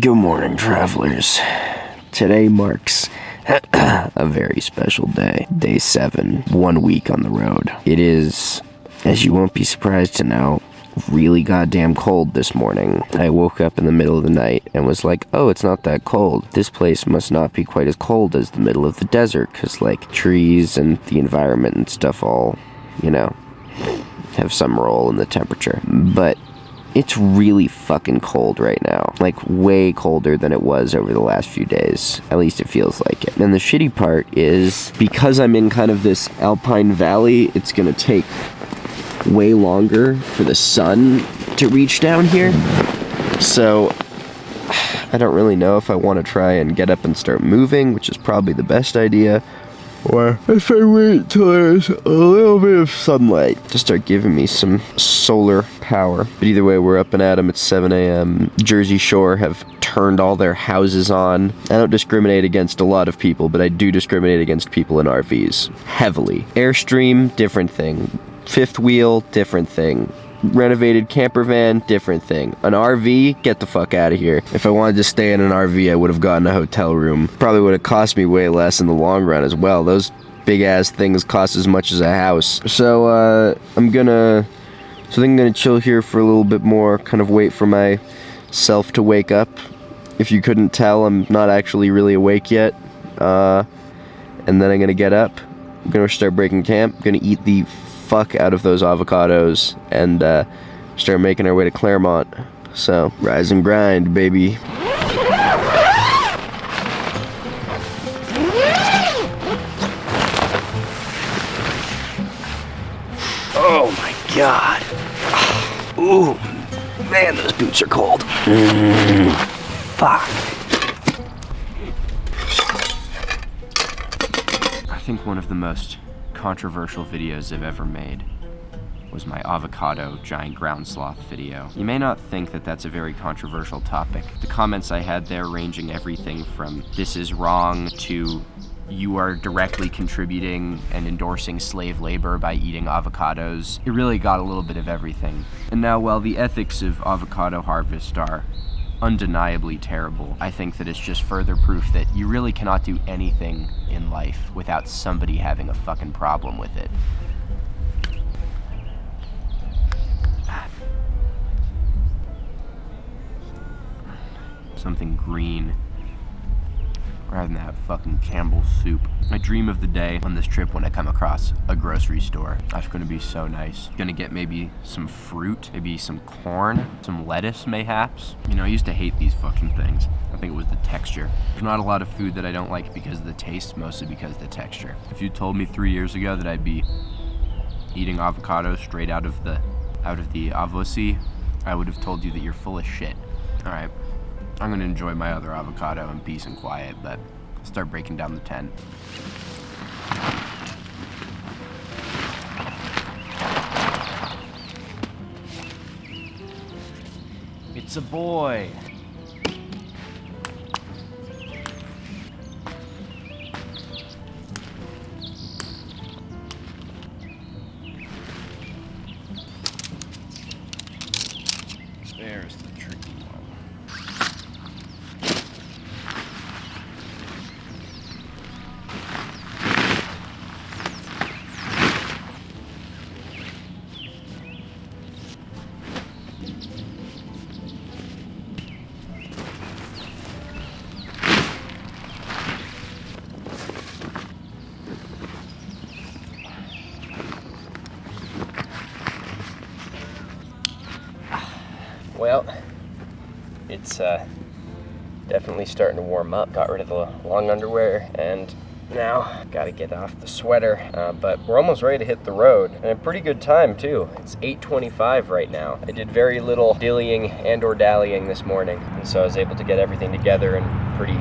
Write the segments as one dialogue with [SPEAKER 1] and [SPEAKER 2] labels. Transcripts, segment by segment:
[SPEAKER 1] Good morning, travelers. Today marks a very special day. Day seven, one week on the road. It is, as you won't be surprised to know, really goddamn cold this morning. I woke up in the middle of the night and was like, oh, it's not that cold. This place must not be quite as cold as the middle of the desert, because, like, trees and the environment and stuff all, you know, have some role in the temperature. But it's really fucking cold right now. Like, way colder than it was over the last few days. At least it feels like it. And the shitty part is, because I'm in kind of this alpine valley, it's gonna take way longer for the sun to reach down here. So, I don't really know if I want to try and get up and start moving, which is probably the best idea, or if I wait till there's a little bit of sunlight to start giving me some solar power. But either way, we're up and at 'em. It's 7 a.m. Jersey Shore have turned all their houses on. I don't discriminate against a lot of people, but I do discriminate against people in RVs heavily. Airstream, different thing. Fifth wheel, different thing renovated camper van, different thing. An RV, get the fuck out of here. If I wanted to stay in an RV, I would have gotten a hotel room. Probably would have cost me way less in the long run as well. Those big ass things cost as much as a house. So uh, I'm gonna, so I think I'm gonna chill here for a little bit more, kind of wait for myself to wake up. If you couldn't tell, I'm not actually really awake yet. Uh, and then I'm gonna get up. I'm gonna start breaking camp. I'm gonna eat the fuck out of those avocados and uh, start making our way to Claremont. So, rise and grind, baby. Oh my god. Ooh, man, those boots are cold. Mm, fuck. I think one of the most controversial videos I've ever made was my avocado giant ground sloth video. You may not think that that's a very controversial topic. The comments I had there ranging everything from this is wrong to you are directly contributing and endorsing slave labor by eating avocados. It really got a little bit of everything. And now while the ethics of avocado harvest are undeniably terrible. I think that it's just further proof that you really cannot do anything in life without somebody having a fucking problem with it. Something green rather than that fucking Campbell's soup. I dream of the day on this trip when I come across a grocery store. That's gonna be so nice. Gonna get maybe some fruit, maybe some corn, some lettuce mayhaps. You know, I used to hate these fucking things. I think it was the texture. There's not a lot of food that I don't like because of the taste, mostly because of the texture. If you told me three years ago that I'd be eating avocado straight out of the out of the avosi, I would have told you that you're full of shit. All right. I'm gonna enjoy my other avocado in peace and quiet, but start breaking down the tent. It's a boy. It's uh, definitely starting to warm up. Got rid of the long underwear and now gotta get off the sweater. Uh, but we're almost ready to hit the road and a pretty good time too. It's 8.25 right now. I did very little dillying and or dallying this morning and so I was able to get everything together in pretty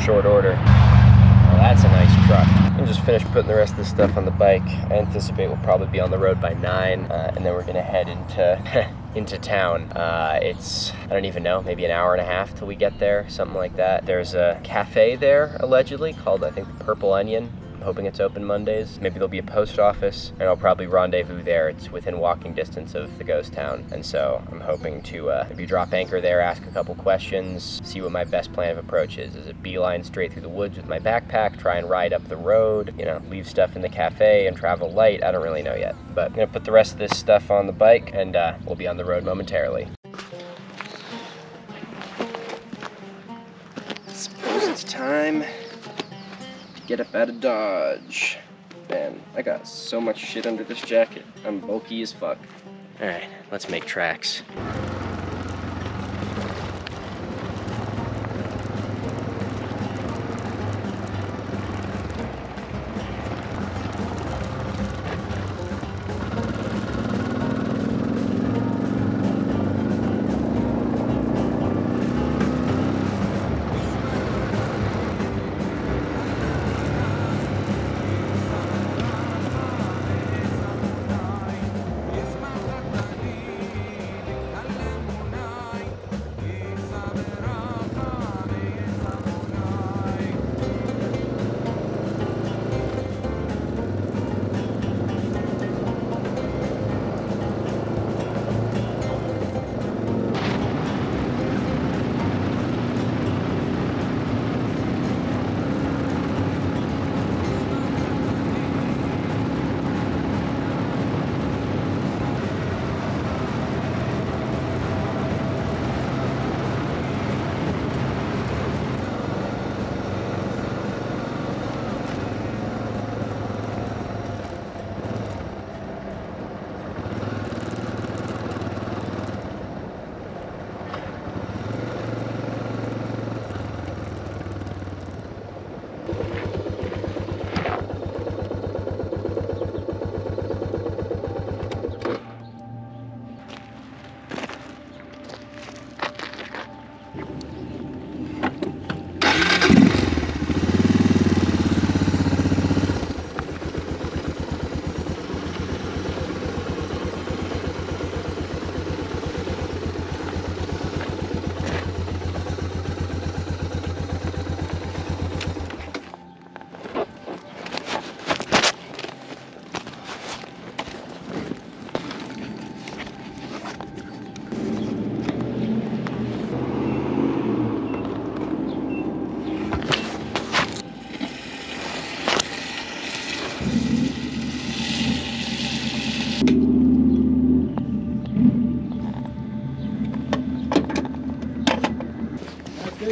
[SPEAKER 1] short order. Well, that's a nice truck. I'm just finished putting the rest of the stuff on the bike. I anticipate we'll probably be on the road by nine, uh, and then we're gonna head into into town. Uh, it's I don't even know, maybe an hour and a half till we get there, something like that. There's a cafe there allegedly called I think the Purple Onion.
[SPEAKER 2] Hoping it's open Mondays. Maybe there'll be a post office, and I'll probably rendezvous there. It's within walking distance of the ghost town, and so I'm hoping to uh, maybe drop anchor there, ask a couple questions, see what my best plan of approach is. Is it beeline straight through the woods with my backpack, try and ride up the road, you know, leave stuff in the cafe and travel light? I don't really know yet, but I'm gonna put the rest of this stuff on the bike, and uh, we'll be on the road momentarily. It's time get up out of Dodge. Man, I got so much shit under this jacket. I'm bulky as fuck. Alright, let's make tracks.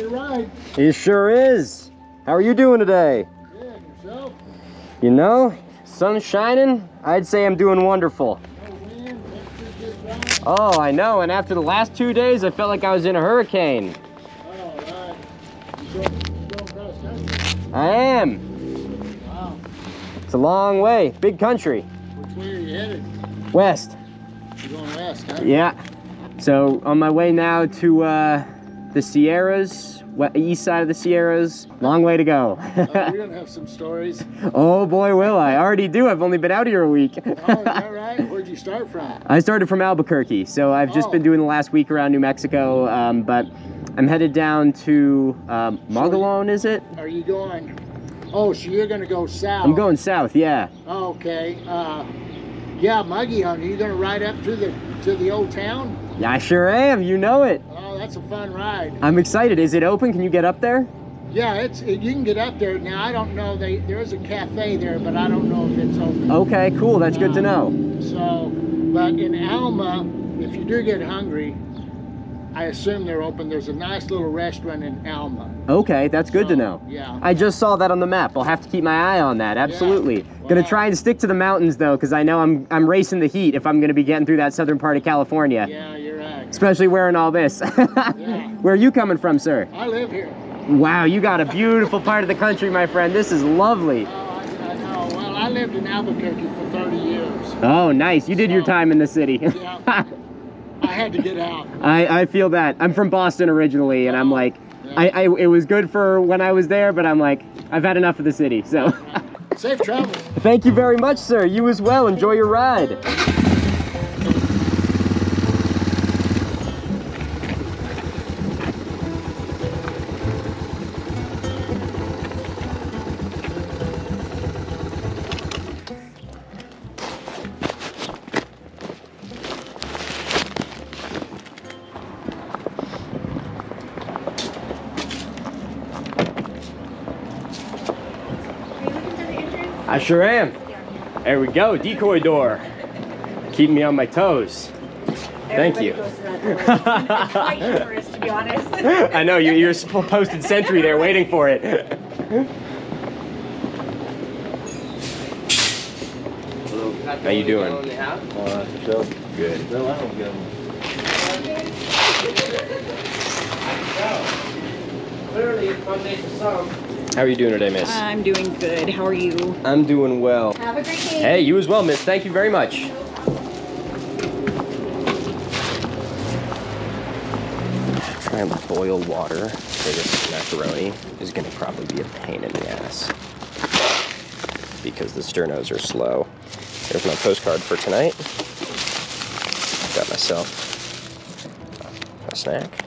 [SPEAKER 3] Ride.
[SPEAKER 2] He sure is. How are you doing today?
[SPEAKER 3] Yeah, yourself.
[SPEAKER 2] You know, sun's shining. I'd say I'm doing wonderful.
[SPEAKER 3] No wind, temperature's just right.
[SPEAKER 2] Oh, I know. And after the last two days, I felt like I was in a hurricane.
[SPEAKER 3] All right. You going, you going cross country?
[SPEAKER 2] I am.
[SPEAKER 3] Wow.
[SPEAKER 2] It's a long way. Big country.
[SPEAKER 3] Which way are you headed?
[SPEAKER 2] West.
[SPEAKER 3] You're going west, huh?
[SPEAKER 2] Yeah. So on my way now to uh, the Sierras, east side of the Sierras. Long way to go.
[SPEAKER 3] Oh, you're gonna have some stories.
[SPEAKER 2] oh boy, will I! I already do. I've only been out here a week.
[SPEAKER 3] Oh, is that right? Where'd you start from?
[SPEAKER 2] I started from Albuquerque, so I've just
[SPEAKER 3] Oh.
[SPEAKER 2] been doing the last week around New Mexico. Um, but I'm headed down to um, Mogollon, is it?
[SPEAKER 3] Are you going? Oh, so you're gonna go south?
[SPEAKER 2] I'm going south. Yeah.
[SPEAKER 3] Okay. Uh, yeah, Muggy. Are you gonna ride up to the to the old town?
[SPEAKER 2] Yeah, I sure am. You know it.
[SPEAKER 3] That's a fun ride.
[SPEAKER 2] I'm excited. Is it open? Can you get up there?
[SPEAKER 3] Yeah, it's it, you can get up there now. I don't know. They there is a cafe there, but I don't know if it's open.
[SPEAKER 2] Okay, cool. That's good to um, know.
[SPEAKER 3] So, but in Alma, if you do get hungry, I assume they're open. There's a nice little restaurant in Alma.
[SPEAKER 2] Okay, that's good to know.
[SPEAKER 3] Yeah.
[SPEAKER 2] I just saw that on the map. I'll have to keep my eye on that. Absolutely. Gonna
[SPEAKER 3] uh,
[SPEAKER 2] try and stick to the mountains though, because I know I'm I'm racing the heat if I'm gonna be getting through that southern part of California,
[SPEAKER 3] yeah.
[SPEAKER 2] Especially wearing all this. Where are you coming from, sir?
[SPEAKER 3] I live here.
[SPEAKER 2] Wow, you got a beautiful part of the country, my friend. This is lovely.
[SPEAKER 3] Oh, I, I know. Well, I lived in Albuquerque for 30 years.
[SPEAKER 2] Oh, nice. You did your time in the city.
[SPEAKER 3] Yeah. I had to get out.
[SPEAKER 2] I, I feel that. I'm from Boston originally, and I'm
[SPEAKER 3] Oh,
[SPEAKER 2] like,
[SPEAKER 3] yeah.
[SPEAKER 2] I, I it was good for when I was there, but I'm like, I've had enough of the city. So,
[SPEAKER 3] Safe travels.
[SPEAKER 2] thank you very much, sir. You as well. Enjoy your ride.
[SPEAKER 1] I sure am. There we go, decoy door. Keep me on my toes. Thank you.
[SPEAKER 4] Quite humorous, to be honest.
[SPEAKER 1] I know, you, you're posted sentry there waiting for it. How you doing? Uh, good. How are you doing today, miss?
[SPEAKER 4] I'm doing good. How are you?
[SPEAKER 1] I'm doing well.
[SPEAKER 4] Have a great day.
[SPEAKER 1] Hey, you as well, miss. Thank you very much. Trying to boil water for this macaroni is going to probably be a pain in the ass because the sternos are slow. There's my postcard for tonight. Got myself a snack.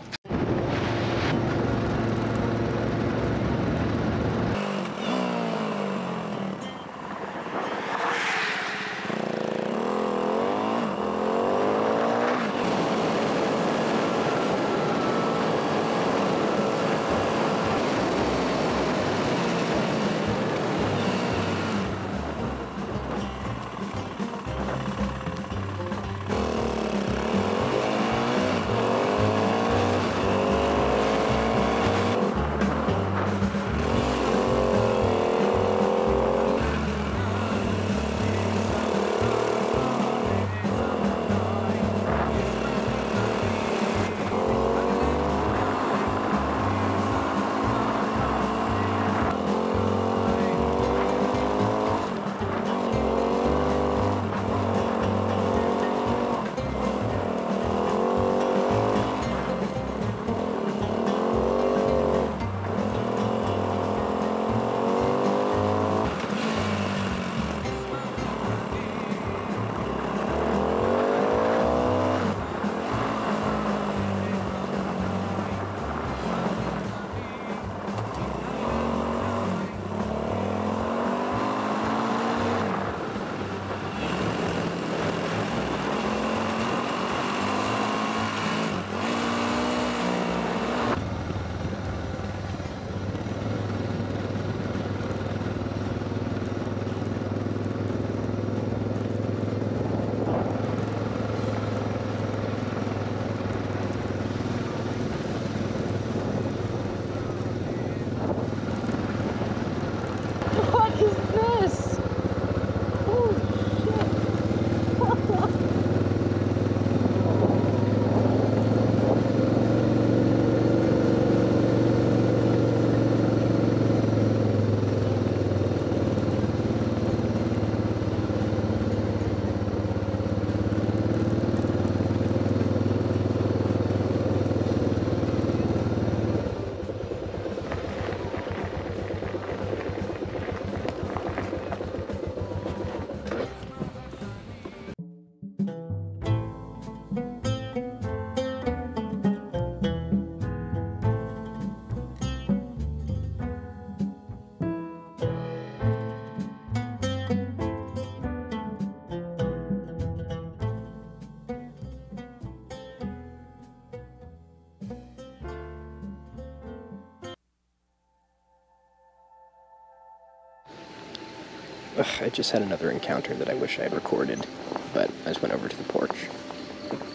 [SPEAKER 1] Ugh, I just had another encounter that I wish I had recorded, but I just went over to the porch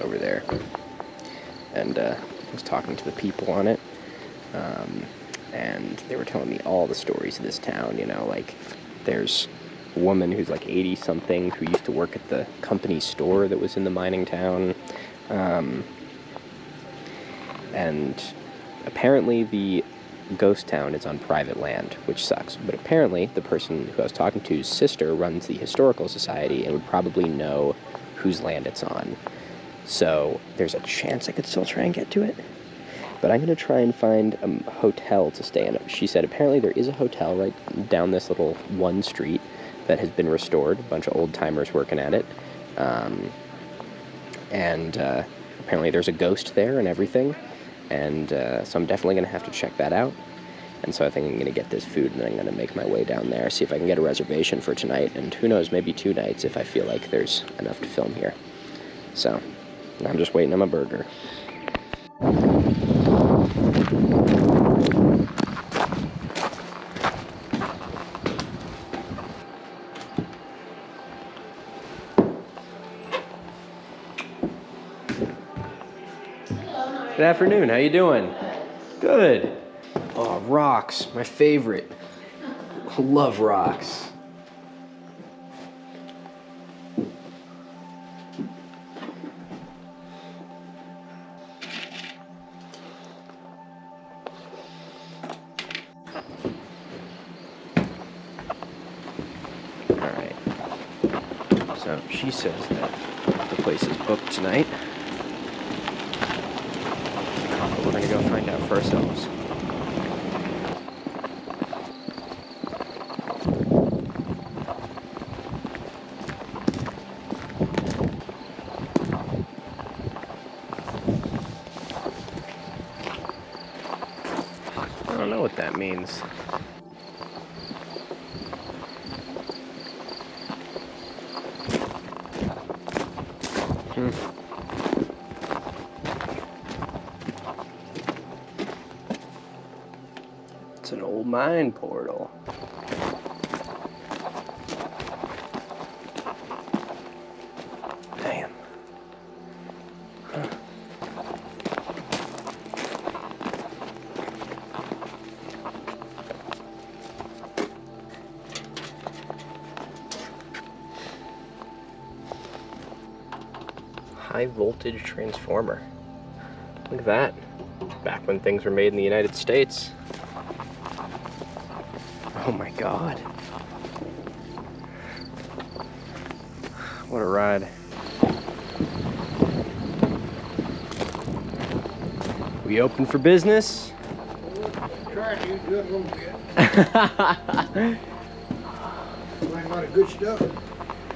[SPEAKER 1] over there and uh, was talking to the people on it. Um, and they were telling me all the stories of this town, you know, like there's a woman who's like 80 something who used to work at the company store that was in the mining town. Um, and apparently the ghost town is on private land, which sucks. But apparently, the person who I was talking to's sister runs the historical society and would probably know whose land it's on. So there's a chance I could still try and get to it. But I'm gonna try and find a hotel to stay in. She said apparently there is a hotel right down this little one street that has been restored. A bunch of old timers working at it. Um, and uh, apparently there's a ghost there and everything. And uh, so I'm definitely going to have to check that out. And so I think I'm going to get this food and then I'm going to make my way down there, see if I can get a reservation for tonight. And who knows, maybe two nights if I feel like there's enough to film here. So I'm just waiting on my burger. Good afternoon. How you doing? Good. Oh, rocks, my favorite. Love rocks. All right. So she says that the place is booked tonight. But we're gonna go find out for ourselves. Mine portal. Damn. High voltage transformer. Look at that. Back when things were made in the United States. God. What a ride. We open for business?
[SPEAKER 3] Try to do a little bit. Find a lot of good stuff.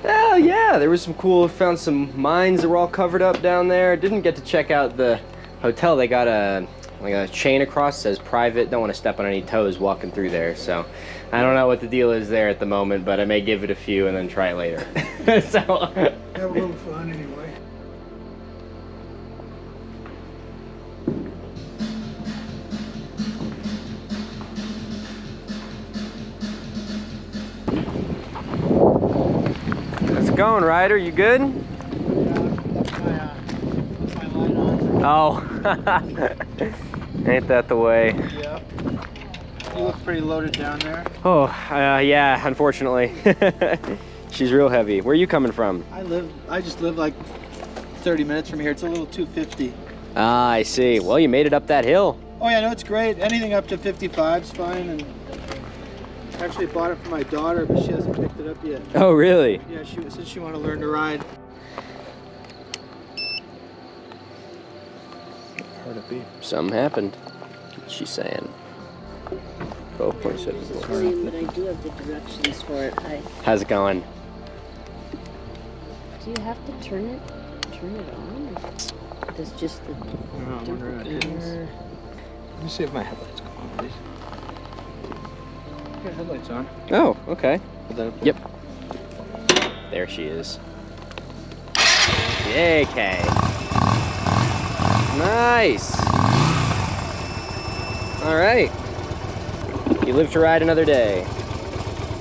[SPEAKER 1] Yeah, there was some cool. Found some mines that were all covered up down there. Didn't get to check out the hotel. They got a like a chain across says private. Don't want to step on any toes walking through there. So I don't know what the deal is there at the moment, but I may give it a few and then try it later. so
[SPEAKER 3] Have a little fun anyway.
[SPEAKER 1] how's it going, Ryder? You good? Yeah, my, uh, Oh, ain't that the way?
[SPEAKER 5] Yeah. You look pretty loaded down there.
[SPEAKER 1] Oh, uh, yeah. Unfortunately, she's real heavy. Where are you coming from?
[SPEAKER 5] I live. I just live like 30 minutes from here. It's a little 250.
[SPEAKER 1] Ah, I see. Well, you made it up that hill.
[SPEAKER 5] Oh yeah, no, it's great. Anything up to 55 is fine. And actually bought it for my daughter, but she hasn't picked it up yet.
[SPEAKER 1] Oh, really?
[SPEAKER 5] Yeah, she said she wanted to learn to ride. Hard to beat.
[SPEAKER 1] Something happened. What's she saying? 12.7.
[SPEAKER 6] William, but I do have the directions for it. I,
[SPEAKER 1] How's it going?
[SPEAKER 6] do you have to turn it, turn it on? Or does just the
[SPEAKER 5] Oh, I wonder how it is. Let me see if my headlights go on, please. Yeah, headlights on.
[SPEAKER 1] Oh, okay.
[SPEAKER 5] Hold that up.
[SPEAKER 1] Yep. There she is. Yay, Kay. Nice. All right. You live to ride another day.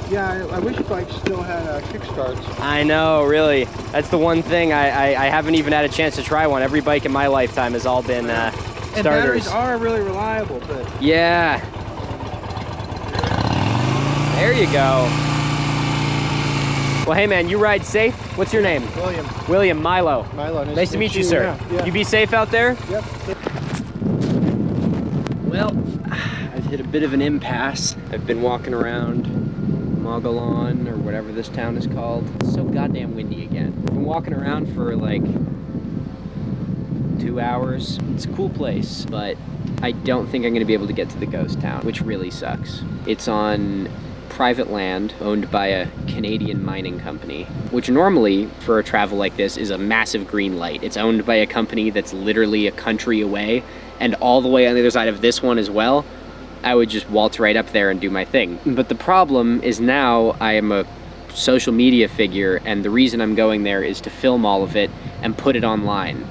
[SPEAKER 5] Yeah, I, I wish bikes still had uh, kickstarts.
[SPEAKER 1] I know, really. That's the one thing I, I, I haven't even had a chance to try one. Every bike in my lifetime has all been uh,
[SPEAKER 5] And
[SPEAKER 1] starters.
[SPEAKER 5] batteries are really reliable, but
[SPEAKER 1] Yeah. There you go. Well, hey man, you ride safe. What's your name?
[SPEAKER 5] William,
[SPEAKER 1] William Milo.
[SPEAKER 5] Milo,
[SPEAKER 1] Nice to meet you, sir.
[SPEAKER 5] Yeah, yeah.
[SPEAKER 1] You be safe out there.
[SPEAKER 5] Yep.
[SPEAKER 1] Well, I've hit a bit of an impasse. I've been walking around Mogollon or whatever this town is called. It's so goddamn windy again. I've been walking around for like two hours. It's a cool place, but I don't think I'm gonna be able to get to the ghost town, which really sucks. It's on private land owned by a Canadian mining company, which normally for a travel like this is a massive green light. It's owned by a company that's literally a country away and all the way on the other side of this one as well. I would just waltz right up there and do my thing. But the problem is now I am a social media figure and the reason I'm going there is to film all of it and put it online.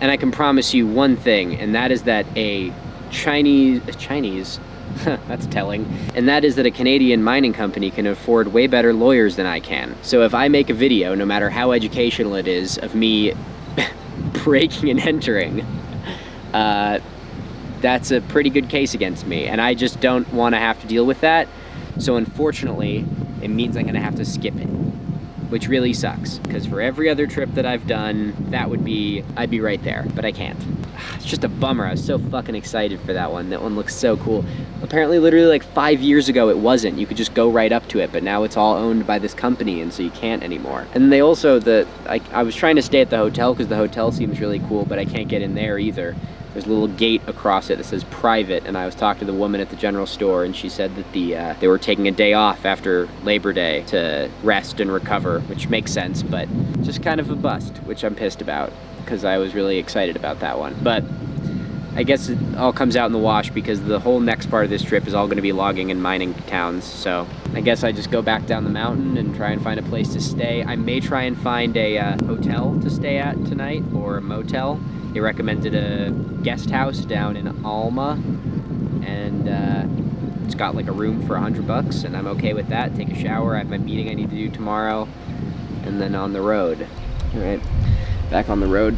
[SPEAKER 1] And I can promise you one thing, and that is that a Chinese Chinese that's telling. And that is that a Canadian mining company can afford way better lawyers than I can. So if I make a video, no matter how educational it is, of me breaking and entering, uh, that's a pretty good case against me, and I just don't want to have to deal with that. So unfortunately, it means I'm gonna have to skip it, which really sucks. Because for every other trip that I've done, that would be I'd be right there, but I can't. It's just a bummer. I was so fucking excited for that one. That one looks so cool. Apparently, literally like five years ago, it wasn't. You could just go right up to it, but now it's all owned by this company, and so you can't anymore. And they also the I, I was trying to stay at the hotel because the hotel seems really cool, but I can't get in there either. There's a little gate across it that says private, and I was talking to the woman at the general store, and she said that the uh, they were taking a day off after Labor Day to rest and recover, which makes sense, but just kind of a bust, which I'm pissed about because I was really excited about that one. But I guess it all comes out in the wash because the whole next part of this trip is all going to be logging and mining towns. So I guess I just go back down the mountain and try and find a place to stay. I may try and find a uh, hotel to stay at tonight or a motel. They recommended a guest house down in Alma, and uh, it's got like a room for a hundred bucks, and I'm okay with that. Take a shower. I have my meeting I need to do tomorrow, and then on the road. All right, back on the road.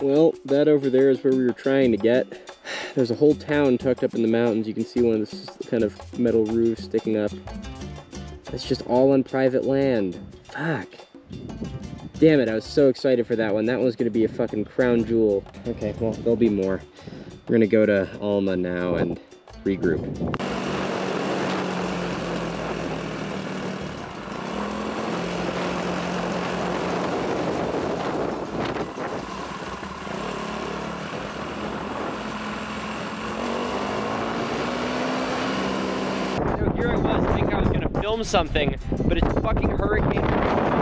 [SPEAKER 1] Well, that over there is where we were trying to get. There's a whole town tucked up in the mountains. You can see one of this kind of metal roofs sticking up. It's just all on private land. Fuck. Damn it, I was so excited for that one. That one was gonna be a fucking crown jewel. Okay, well, there'll be more. We're gonna go to Alma now and regroup. So here I was, thinking I was gonna film something, but it's fucking hurricane.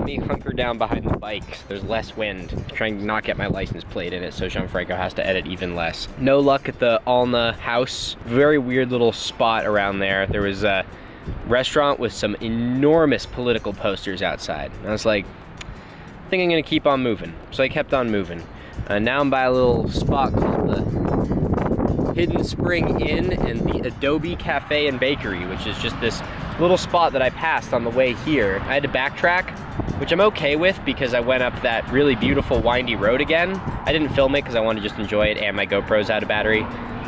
[SPEAKER 1] Let me hunker down behind the bike. There's less wind. trying to not get my license plate in it, so Gianfranco has to edit even less. No luck at the Alma house. Very weird little spot around there. There was a restaurant with some enormous political posters outside. I was like, I think I'm gonna keep on moving. So I kept on moving. Uh, now I'm by a little spot called the Hidden Spring Inn and the Adobe Cafe and Bakery, which is just this little spot that I passed on the way here. I had to backtrack, which I'm okay with because I went up that really beautiful windy road again. I didn't film it because I wanted to just enjoy it and my GoPro's out of battery.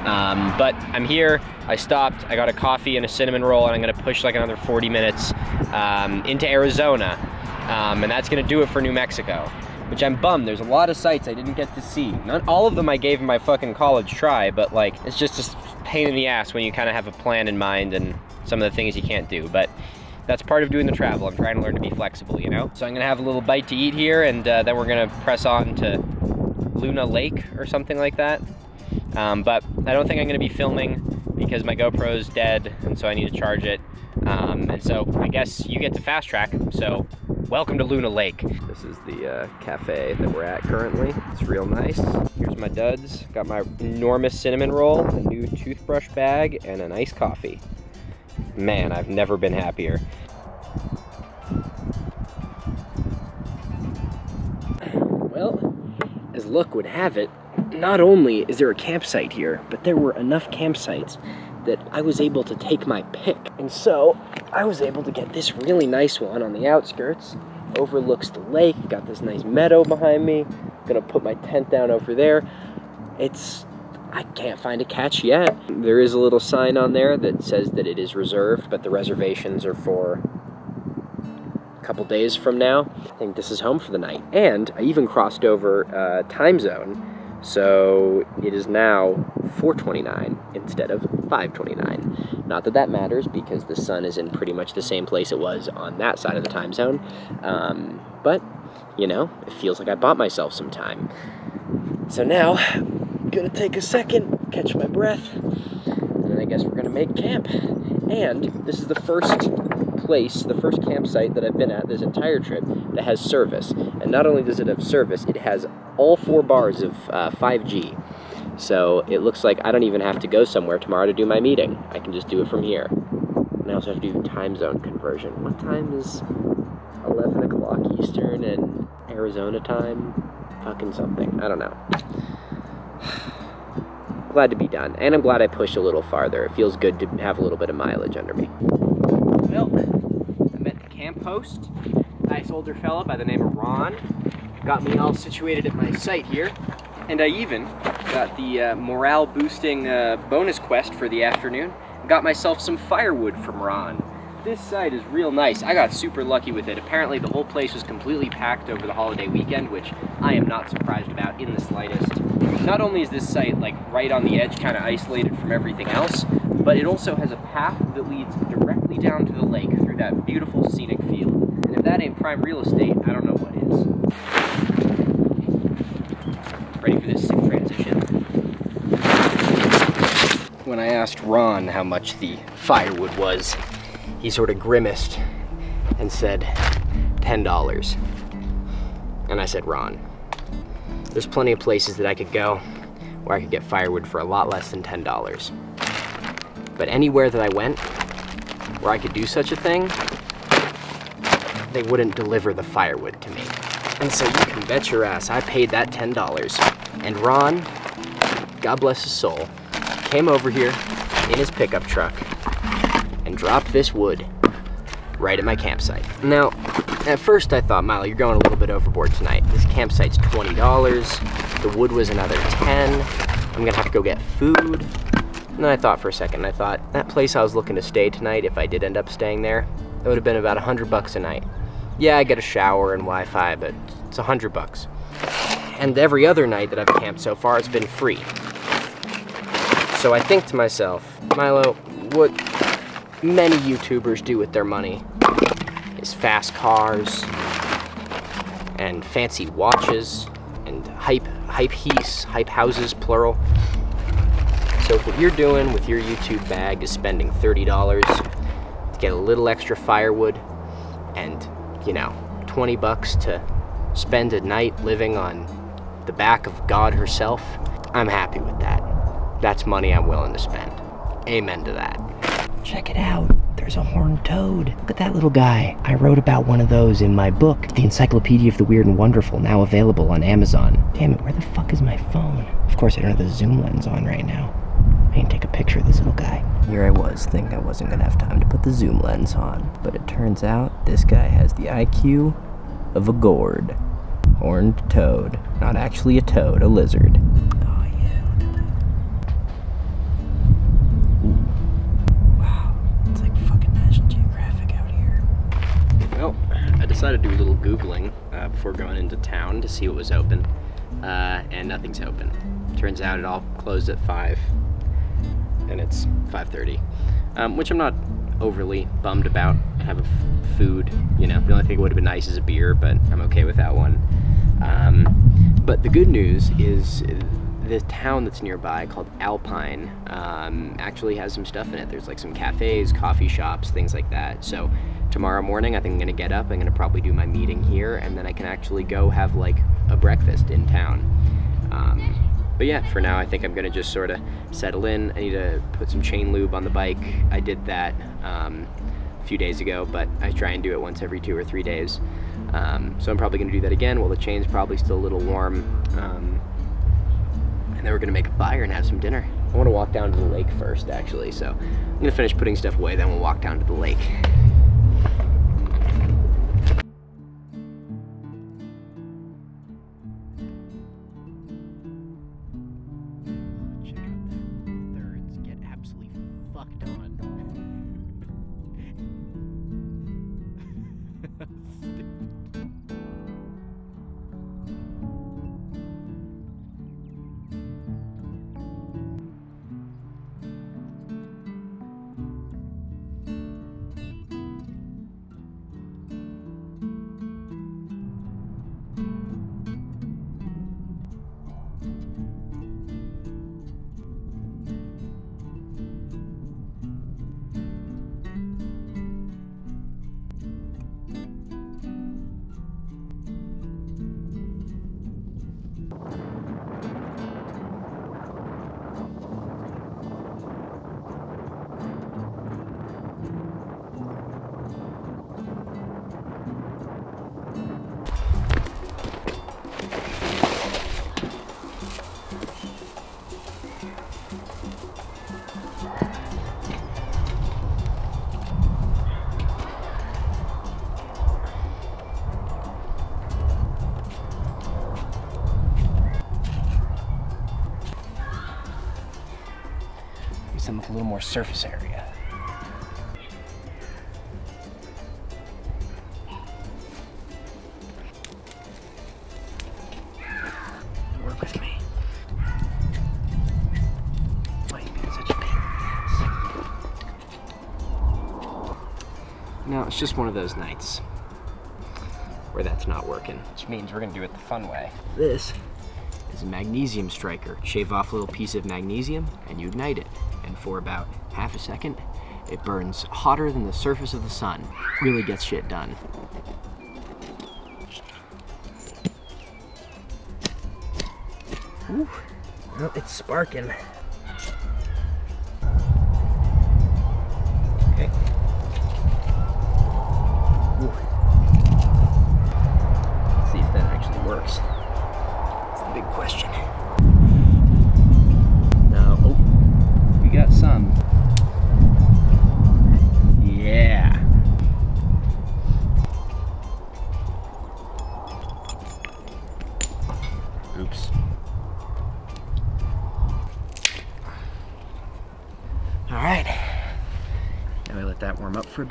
[SPEAKER 1] Um, but I'm here, I stopped, I got a coffee and a cinnamon roll and I'm gonna push like another 40 minutes um, into Arizona. Um, and that's gonna do it for New Mexico which I'm bummed. There's a lot of sites I didn't get to see. Not all of them I gave my fucking college try, but like it's just a pain in the ass when you kind of have a plan in mind and some of the things you can't do. But that's part of doing the travel. I'm trying to learn to be flexible, you know? So I'm gonna have a little bite to eat here and uh, then we're gonna press on to Luna Lake or something like that. Um, but I don't think I'm gonna be filming because my GoPro's dead and so I need to charge it. Um, and so I guess you get to fast track. So welcome to Luna Lake. This is the uh, cafe that we're at currently. It's real nice. Here's my duds. Got my enormous cinnamon roll, a new toothbrush bag, and an iced coffee. Man, I've never been happier. Well, as luck would have it, not only is there a campsite here, but there were enough campsites that I was able to take my pick. And so I was able to get this really nice one on the outskirts. Overlooks the lake, got this nice meadow behind me. Gonna put my tent down over there. It's, I can't find a catch yet. There is a little sign on there that says that it is reserved, but the reservations are for a couple days from now. I think this is home for the night. And I even crossed over uh, time zone so it is now 429 instead of 529. Not that that matters because the sun is in pretty much the same place it was on that side of the time zone. Um, but, you know, it feels like I bought myself some time. So now, gonna take a second, catch my breath, and I guess we're gonna make camp. And this is the first place, the first campsite that I've been at this entire trip that has service. And not only does it have service, it has all four bars of uh, 5G. So it looks like I don't even have to go somewhere tomorrow to do my meeting. I can just do it from here. And I also have to do time zone conversion. What time is 11 o'clock Eastern and Arizona time? Fucking something. I don't know. glad to be done. And I'm glad I pushed a little farther. It feels good to have a little bit of mileage under me. Well, I'm at the camp post. Nice older fella by the name of Ron. Got me all situated at my site here. And I even got the uh, morale boosting uh, bonus quest for the afternoon. Got myself some firewood from Ron. This site is real nice. I got super lucky with it. Apparently the whole place was completely packed over the holiday weekend, which I am not surprised about in the slightest. Not only is this site like right on the edge, kind of isolated from everything else, but it also has a path that leads directly down to the lake through that beautiful scenic field. And if that ain't prime real estate, I don't know what is. Ready for this sick transition? When I asked Ron how much the firewood was, he sort of grimaced and said, $10. And I said, Ron, there's plenty of places that I could go where I could get firewood for a lot less than $10. But anywhere that I went where I could do such a thing, they wouldn't deliver the firewood to me. And so you can bet your ass I paid that $10. And Ron, God bless his soul, came over here in his pickup truck and dropped this wood right at my campsite. Now, at first I thought, Milo, you're going a little bit overboard tonight. This campsite's $20. The wood was another 10. I'm gonna have to go get food. And then I thought for a second, I thought, that place I was looking to stay tonight, if I did end up staying there, it would have been about 100 bucks a night. Yeah, I get a shower and Wi-Fi, but it's 100 bucks. And every other night that I've camped so far, it's been free. So I think to myself, Milo, what many YouTubers do with their money is fast cars and fancy watches and hype hype heaths, hype houses, plural. So if what you're doing with your YouTube bag is spending $30 to get a little extra firewood and, you know, 20 bucks to spend a night living on the back of God herself, I'm happy with that. That's money I'm willing to spend. Amen to that. Check it out. There's a horned toad. Look at that little guy. I wrote about one of those in my book, The Encyclopedia of the Weird and Wonderful, now available on Amazon. Damn it, where the fuck is my phone? Of course, I don't have the zoom lens on right now. I can take a picture of this little guy. Here I was, thinking I wasn't gonna have time to put the zoom lens on. But it turns out this guy has the IQ of a gourd. Horned toad. Not actually a toad, a lizard. Decided to do a little Googling uh, before going into town to see what was open. Uh, and nothing's open. Turns out it all closed at 5 and it's 5.30, um, which I'm not overly bummed about. I have food, you know, the only thing that would have been nice is a beer, but I'm okay with that one. Um, but the good news is the town that's nearby called Alpine um, actually has some stuff in it. There's like some cafes, coffee shops, things like that. So tomorrow morning, I think I'm gonna get up. I'm gonna probably do my meeting here, and then I can actually go have like a breakfast in town. Um, but yeah, for now, I think I'm gonna just sort of settle in. I need to put some chain lube on the bike. I did that um, a few days ago, but I try and do it once every two or three days. Um, so I'm probably gonna do that again while the chain's probably still a little warm. Um, and then we're gonna make a fire and have some dinner. I wanna walk down to the lake first, actually, so I'm gonna finish putting stuff away, then we'll walk down to the lake. Surface area. Work with me. Why are you being such a pain in the ass? No, it's just one of those nights where that's not working, which means we're gonna do it the fun way. This a magnesium striker. Shave off a little piece of magnesium and you ignite it. And for about half a second, it burns hotter than the surface of the sun. Really gets shit done. Ooh, well, it's sparking.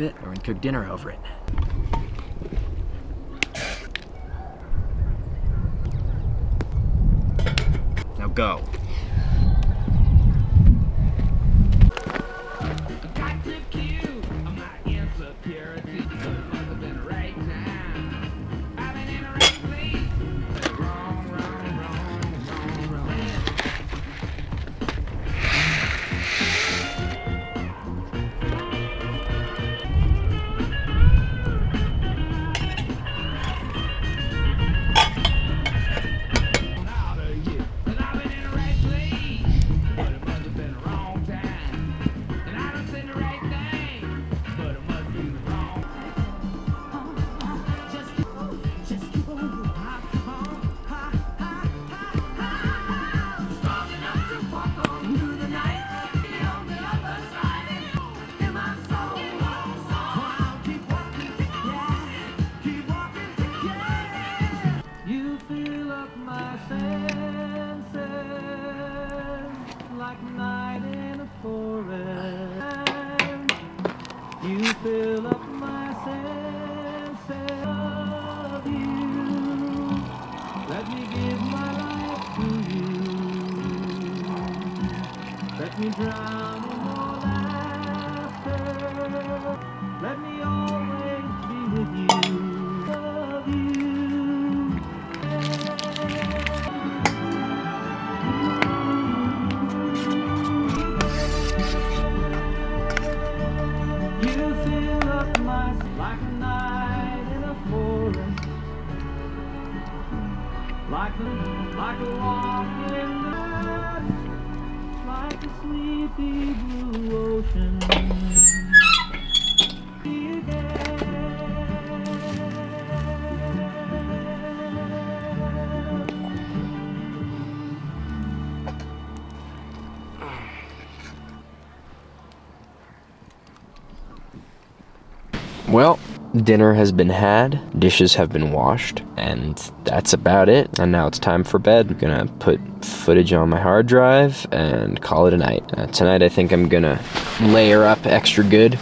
[SPEAKER 1] Bit, or we can cook dinner over it. Now go.
[SPEAKER 7] Me drown in your laughter. Let me
[SPEAKER 1] dinner has been had, dishes have been washed, and that's about it. And now it's time for bed. I'm gonna put footage on my hard drive and call it a night. Uh, tonight, I think I'm gonna layer up extra good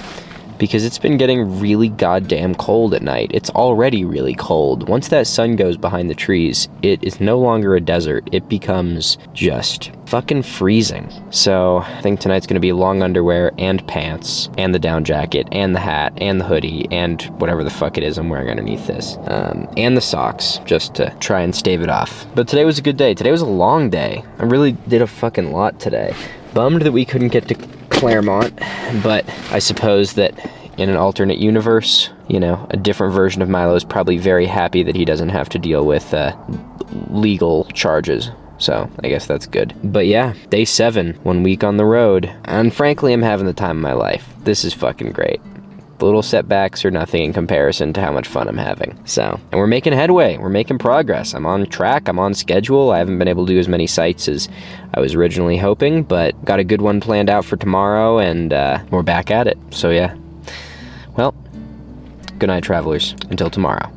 [SPEAKER 1] because it's been getting really goddamn cold at night. It's already really cold. Once that sun goes behind the trees, it is no longer a desert. It becomes just fucking freezing. So I think tonight's gonna be long underwear and pants and the down jacket and the hat and the hoodie and whatever the fuck it is I'm wearing underneath this. Um, and the socks just to try and stave it off. But today was a good day. Today was a long day. I really did a fucking lot today. Bummed that we couldn't get to Claremont, but I suppose that in an alternate universe, you know, a different version of Milo is probably very happy that he doesn't have to deal with uh, legal charges. So I guess that's good. But yeah, day seven, one week on the road. And frankly, I'm having the time of my life. This is fucking great. The little setbacks are nothing in comparison to how much fun I'm having. So, and we're making headway. We're making progress. I'm on track. I'm on schedule. I haven't been able to do as many sites as I was originally hoping, but got a good one planned out for tomorrow, and uh, we're back at it. So yeah. Well, good night, travelers. Until tomorrow.